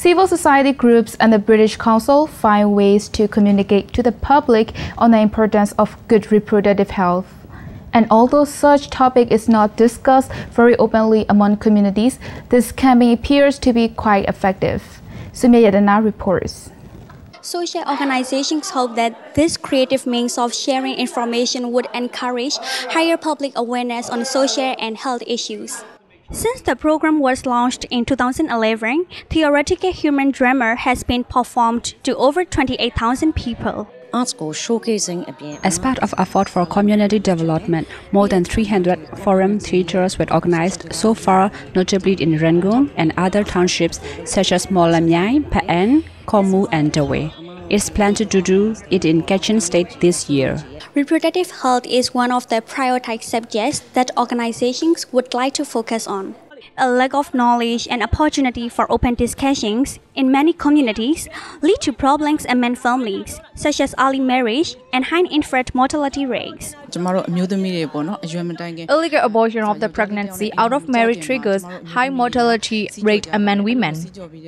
Civil society groups and the British Council find ways to communicate to the public on the importance of good reproductive health. And although such topic is not discussed very openly among communities, this campaign appears to be quite effective. Sumya Yadana reports. Social organizations hope that this creative means of sharing information would encourage higher public awareness on social and health issues. Since the program was launched in 2011, theoretical human drama has been performed to over 28,000 people. As part of effort for community development, more than 300 forum theaters were organized so far, notably in Rangoon and other townships such as Mawlamyine, Pa'an, Kawhmu, and Dawei. It's planned to do it in Kachin State this year. Reproductive health is one of the prioritized subjects that organizations would like to focus on. A lack of knowledge and opportunity for open discussions in many communities lead to problems among families, such as early marriage and high infant mortality rates. Illegal abortion of the pregnancy out of marriage triggers high mortality rate among women.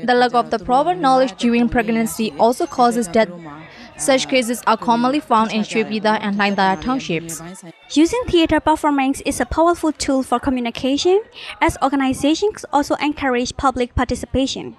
The lack of the proper knowledge during pregnancy also causes death such cases are commonly found in Shwe and Hlaing townships. Using theater performance is a powerful tool for communication, as organizations also encourage public participation.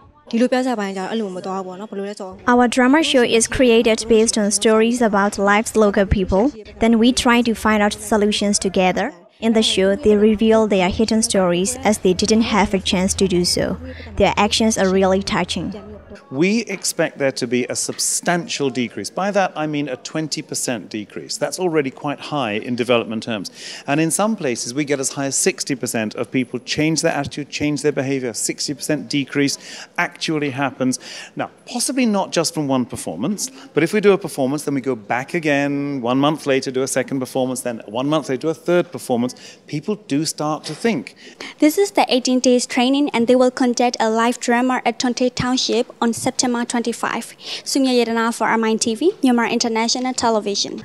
Our drama show is created based on stories about life's local people. Then we try to find out solutions together. In the show, they reveal their hidden stories as they didn't have a chance to do so. Their actions are really touching we expect there to be a substantial decrease. By that, I mean a 20% decrease. That's already quite high in development terms. And in some places, we get as high as 60% of people change their attitude, change their behavior. 60% decrease actually happens. Now, possibly not just from one performance, but if we do a performance, then we go back again, one month later, do a second performance, then one month later, do a third performance. People do start to think. This is the 18 days training, and they will conduct a live drama at Twante Township on September 25. Sumya Yedana for MITV, Myanmar International Television.